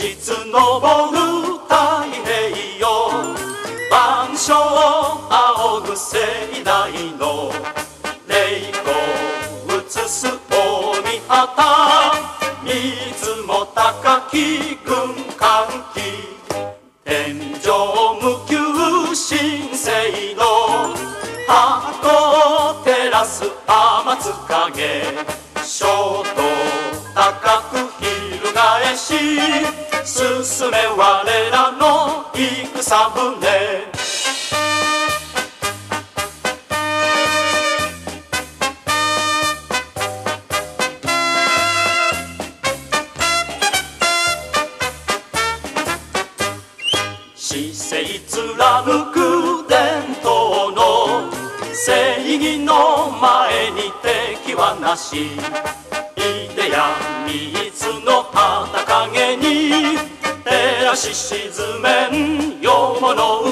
実昇る太平洋万象仰ぐ盛大の。霊光映す大見旗。水も高き軍艦機。天上無休神聖の。箱を照らす天津影。小と高く翻し進め我らの戦船。姿勢貫く伝統の正義の前に敵はなし。いでや水の旗影に照らし沈めん世物